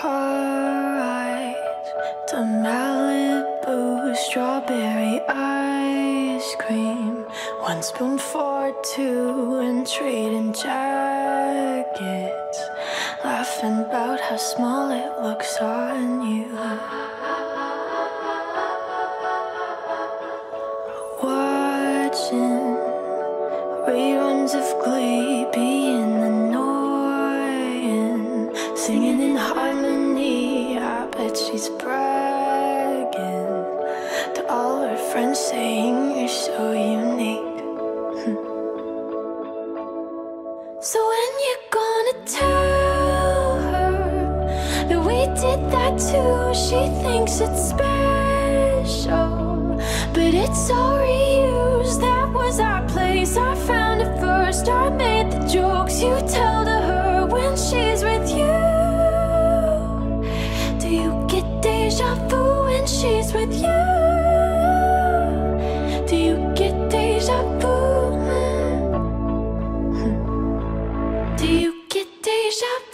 car ride to Malibu, strawberry ice cream, one spoon for two, and trading jackets, laughing about how small it looks on you. Watching reruns of. Singing in harmony, I bet she's bragging to all her friends, saying you're so unique. so when you gonna tell her that we did that too? She thinks it's special, but it's all reused. That was our place. I found it first. I made the jokes you tell to her when she's she's with you? Do you get deja vu? Do you get deja vu?